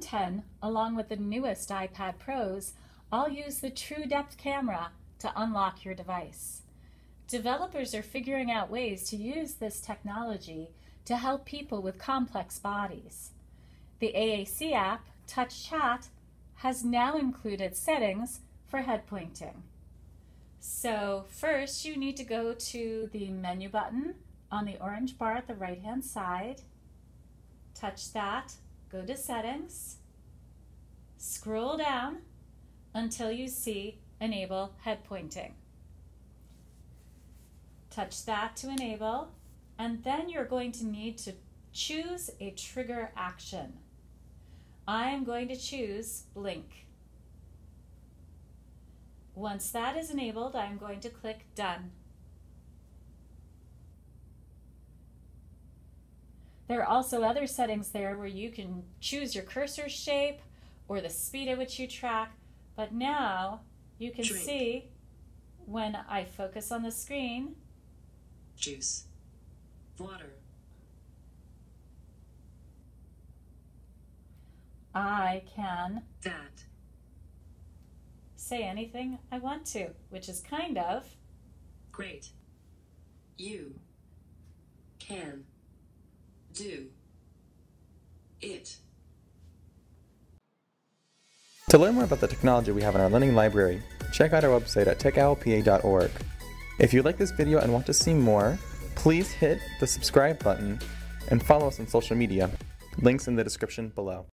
10, along with the newest iPad Pros, all use the TrueDepth camera to unlock your device. Developers are figuring out ways to use this technology to help people with complex bodies. The AAC app, TouchChat, has now included settings for head pointing. So first you need to go to the menu button on the orange bar at the right hand side, touch that, go to settings, scroll down until you see enable head pointing. Touch that to enable and then you're going to need to choose a trigger action. I am going to choose blink. Once that is enabled, I'm going to click Done. There are also other settings there where you can choose your cursor shape or the speed at which you track, but now you can Drink. see when I focus on the screen, juice, water, I can that, say anything I want to, which is kind of. Great. You can do it. To learn more about the technology we have in our learning library, check out our website at techowlpa.org. If you like this video and want to see more, please hit the subscribe button and follow us on social media. Links in the description below.